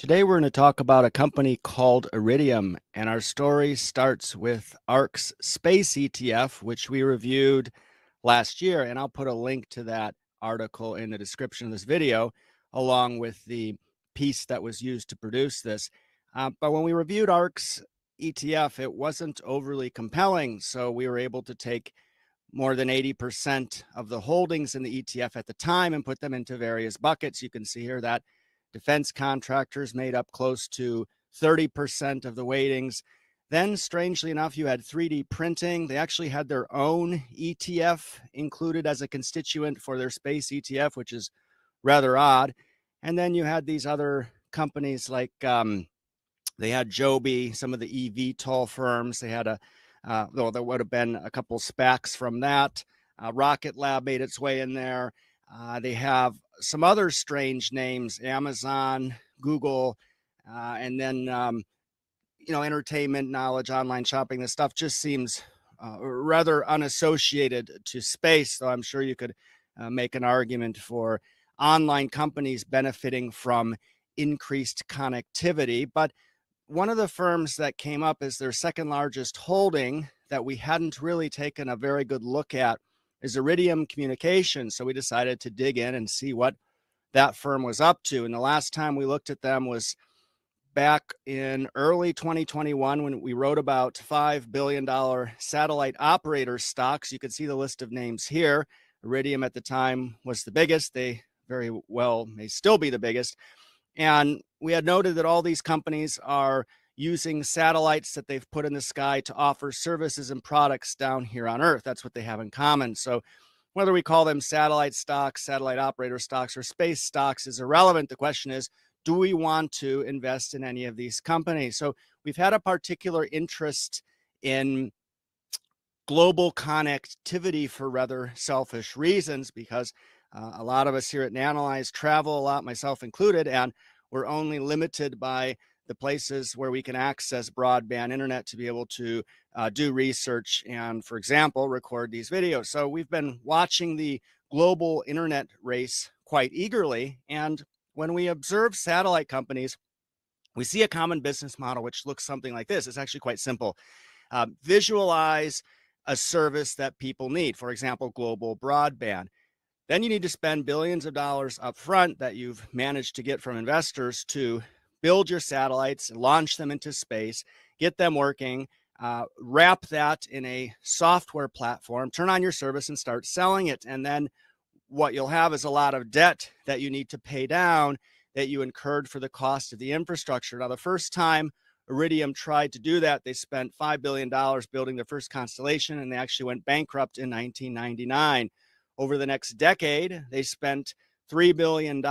Today, we're going to talk about a company called Iridium, and our story starts with ARK's Space ETF, which we reviewed last year. And I'll put a link to that article in the description of this video, along with the piece that was used to produce this. Uh, but when we reviewed ARK's ETF, it wasn't overly compelling. So we were able to take more than 80% of the holdings in the ETF at the time and put them into various buckets. You can see here that Defense contractors made up close to 30% of the weightings. Then, strangely enough, you had 3D printing. They actually had their own ETF included as a constituent for their space ETF, which is rather odd. And then you had these other companies like um, they had Joby, some of the eVTOL firms. They had a, uh, though there would have been a couple SPACs from that. Uh, Rocket Lab made its way in there. Uh, they have some other strange names Amazon, Google, uh, and then, um, you know, entertainment, knowledge, online shopping. This stuff just seems uh, rather unassociated to space, though I'm sure you could uh, make an argument for online companies benefiting from increased connectivity. But one of the firms that came up as their second largest holding that we hadn't really taken a very good look at is Iridium Communications. So we decided to dig in and see what that firm was up to. And the last time we looked at them was back in early 2021 when we wrote about $5 billion satellite operator stocks. You can see the list of names here. Iridium at the time was the biggest. They very well may still be the biggest. And we had noted that all these companies are using satellites that they've put in the sky to offer services and products down here on Earth. That's what they have in common. So, whether we call them satellite stocks, satellite operator stocks, or space stocks is irrelevant. The question is, do we want to invest in any of these companies? So, we've had a particular interest in global connectivity for rather selfish reasons because uh, a lot of us here at Nanalyze travel a lot, myself included, and we're only limited by the places where we can access broadband internet to be able to uh, do research and, for example, record these videos. So we've been watching the global internet race quite eagerly. And when we observe satellite companies, we see a common business model which looks something like this. It's actually quite simple. Uh, visualize a service that people need, for example, global broadband. Then you need to spend billions of dollars up front that you've managed to get from investors to build your satellites, launch them into space, get them working, uh, wrap that in a software platform, turn on your service and start selling it. And then what you'll have is a lot of debt that you need to pay down that you incurred for the cost of the infrastructure. Now, the first time Iridium tried to do that, they spent $5 billion building their first constellation and they actually went bankrupt in 1999. Over the next decade, they spent $3 billion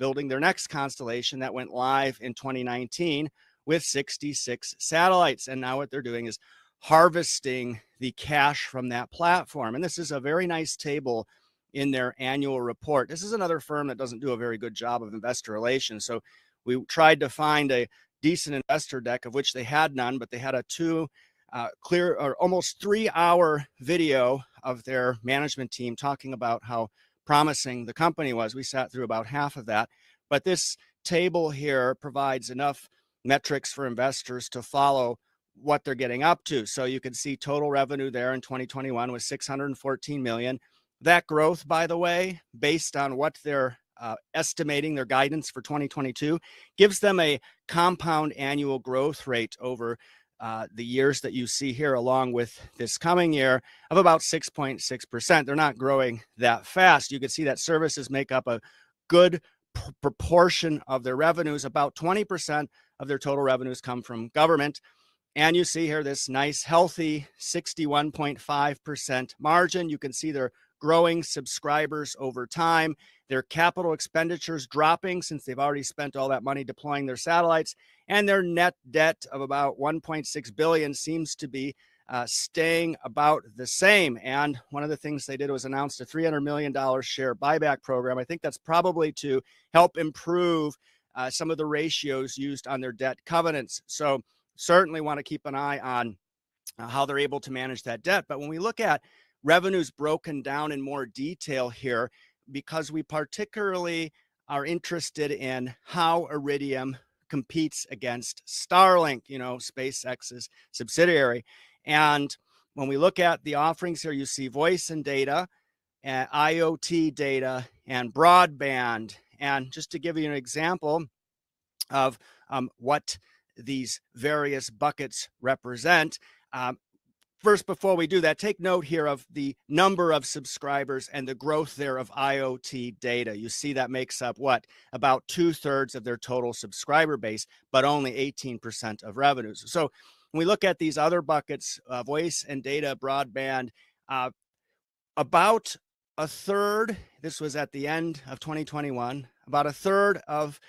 building their next constellation that went live in 2019 with 66 satellites. And now what they're doing is harvesting the cash from that platform. And this is a very nice table in their annual report. This is another firm that doesn't do a very good job of investor relations. So we tried to find a decent investor deck, of which they had none, but they had a two uh, clear or almost three hour video of their management team talking about how promising the company was. We sat through about half of that. But this table here provides enough metrics for investors to follow what they're getting up to. So you can see total revenue there in 2021 was 614 million. That growth, by the way, based on what they're uh, estimating their guidance for 2022, gives them a compound annual growth rate over uh, the years that you see here, along with this coming year, of about 6.6%. They're not growing that fast. You can see that services make up a good p- proportion of their revenues. About 20% of their total revenues come from government. And you see here this nice, healthy 61.5% margin. You can see their growing subscribers over time, their capital expenditures dropping since they've already spent all that money deploying their satellites, and their net debt of about 1.6 billion seems to be uh, staying about the same. And one of the things they did was announced a $300 million share buyback program. I think that's probably to help improve uh, some of the ratios used on their debt covenants. So certainly want to keep an eye on uh, how they're able to manage that debt. But when we look at revenues broken down in more detail here, because we particularly are interested in how Iridium competes against Starlink, you know, SpaceX's subsidiary. And when we look at the offerings here, you see voice and data, and IoT data, and broadband. And just to give you an example of um, what these various buckets represent, um, First, before we do that, take note here of the number of subscribers and the growth there of IoT data. You see that makes up what? About two thirds of their total subscriber base, but only 18% of revenues. So when we look at these other buckets, uh, voice and data, broadband, uh, about a third, this was at the end of 2021, about a third of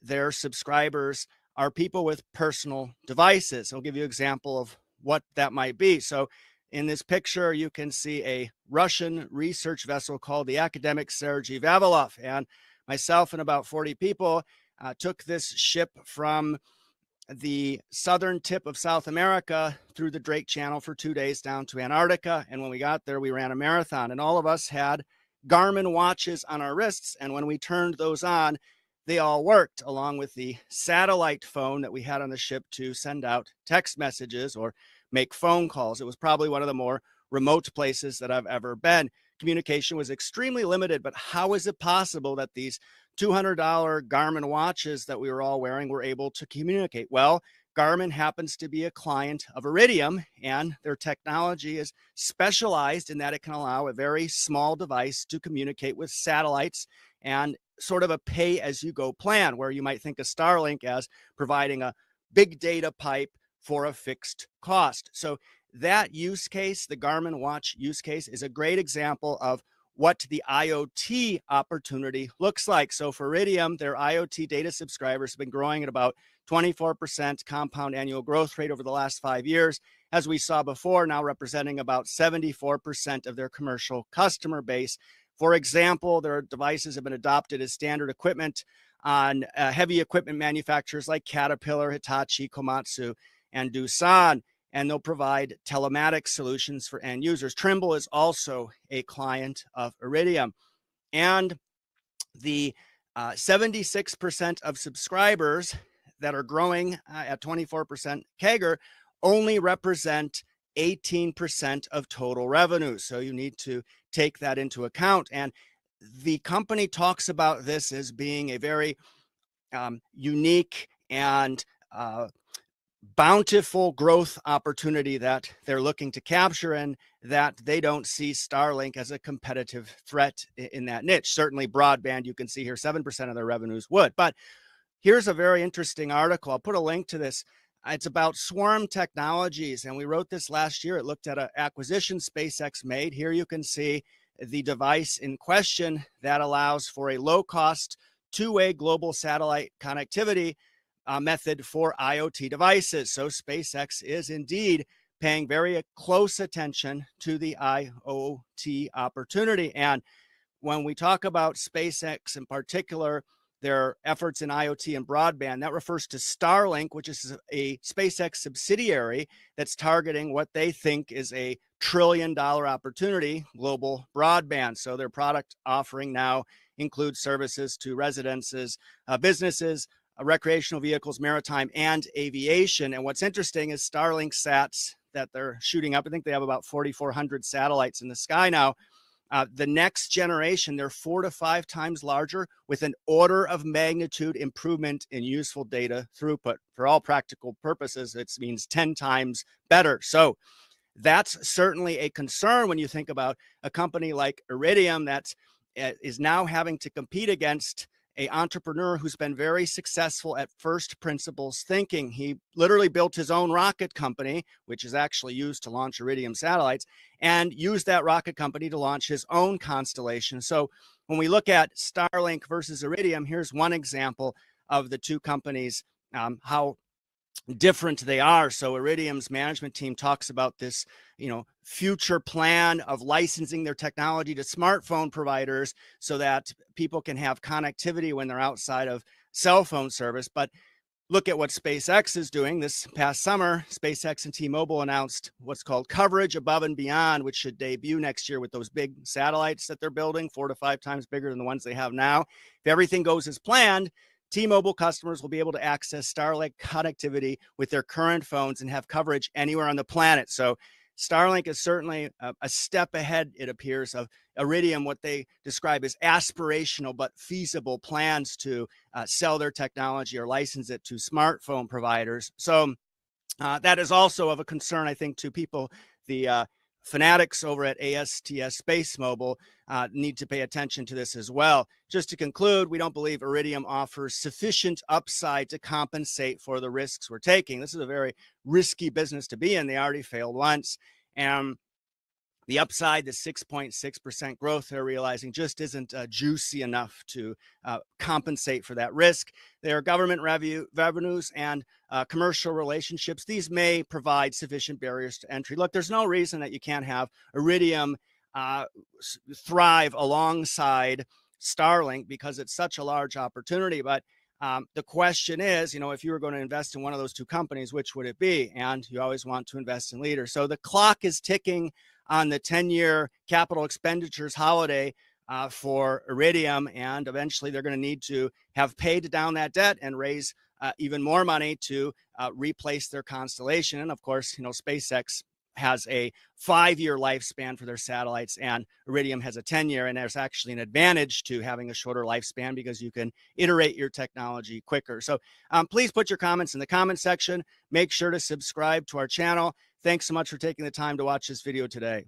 their subscribers are people with personal devices. I'll give you an example of what that might be. So in this picture, you can see a Russian research vessel called the Akademik Sergei Vavilov. And myself and about 40 people uh, took this ship from the southern tip of South America through the Drake Channel for two days down to Antarctica. And when we got there, we ran a marathon, and all of us had Garmin watches on our wrists. And when we turned those on, they all worked along with the satellite phone that we had on the ship to send out text messages or make phone calls. It was probably one of the more remote places that I've ever been. Communication was extremely limited, but how is it possible that these $200 Garmin watches that we were all wearing were able to communicate? Well, Garmin happens to be a client of Iridium, and their technology is specialized in that it can allow a very small device to communicate with satellites and sort of a pay as you go plan, where you might think of Starlink as providing a big data pipe for a fixed cost. So that use case, the Garmin watch use case, is a great example of what the IoT opportunity looks like. So for Iridium, their IoT data subscribers have been growing at about 24% compound annual growth rate over the last five years. As we saw before, now representing about 74% of their commercial customer base. For example, their devices have been adopted as standard equipment on uh, heavy equipment manufacturers like Caterpillar, Hitachi, Komatsu, and Doosan, and they'll provide telematics solutions for end users. Trimble is also a client of Iridium. And the uh, 76% of subscribers that are growing uh, at 24% CAGR only represent 18% of total revenue. So you need to take that into account. And the company talks about this as being a very um, unique and uh, bountiful growth opportunity that they're looking to capture and that they don't see Starlink as a competitive threat in that niche. Certainly, broadband, you can see here 7% of their revenues would. But here's a very interesting article. I'll put a link to this. It's about Swarm Technologies. And we wrote this last year. It looked at an acquisition SpaceX made. Here you can see the device in question that allows for a low cost two way global satellite connectivity uh, method for IoT devices. So SpaceX is indeed paying very close attention to the IoT opportunity. And when we talk about SpaceX in particular, their efforts in IoT and broadband, that refers to Starlink, which is a SpaceX subsidiary that's targeting what they think is a trillion dollar opportunity global broadband. So their product offering now includes services to residences, uh, businesses, uh, recreational vehicles, maritime, and aviation. And what's interesting is Starlink sats that they're shooting up. I think they have about 4,400 satellites in the sky now. Uh, the next generation, they're four to five times larger with an order of magnitude improvement in useful data throughput. For all practical purposes, it means 10 times better. So that's certainly a concern when you think about a company like Iridium that eh, is now having to compete against a entrepreneur who's been very successful at first principles thinking. He literally built his own rocket company, which is actually used to launch Iridium satellites, and used that rocket company to launch his own constellation. So when we look at Starlink versus Iridium, here's one example of the two companies, um, how different they are. So Iridium's management team talks about this, you know, future plan of licensing their technology to smartphone providers so that people can have connectivity when they're outside of cell phone service. But look at what SpaceX is doing this past summer, SpaceX and T Mobile announced what's called coverage above and beyond, which should debut next year with those big satellites that they're building, four to five times bigger than the ones they have now. If everything goes as planned, T Mobile customers will be able to access Starlink connectivity with their current phones and have coverage anywhere on the planet. So, Starlink is certainly a, a, step ahead, it appears, of Iridium, what they describe as aspirational but feasible plans to uh, sell their technology or license it to smartphone providers. So uh, that is also of a concern, I think, to people. The uh, fanatics over at ASTS Space Mobile uh, need to pay attention to this as well. Just to conclude, we don't believe Iridium offers sufficient upside to compensate for the risks we're taking. This is a very risky business to be in. They already failed once. And the upside, the 6.6% growth they're realizing just isn't uh, juicy enough to uh, compensate for that risk. Their government revenue, revenues and uh, commercial relationships, these may provide sufficient barriers to entry. Look, there's no reason that you can't have Iridium uh, thrive alongside Starlink because it's such a large opportunity. But um, the question is, you know, if you were going to invest in one of those two companies, which would it be? And you always want to invest in leaders. So the clock is ticking on the 10 year capital expenditures holiday uh, for Iridium. And eventually they're going to need to have paid down that debt and raise uh, even more money to uh, replace their constellation. And of course, you know, SpaceX has a five year lifespan for their satellites, and Iridium has a 10 year. And there's actually an advantage to having a shorter lifespan because you can iterate your technology quicker. So um, please put your comments in the comment section. Make sure to subscribe to our channel. Thanks so much for taking the time to watch this video today.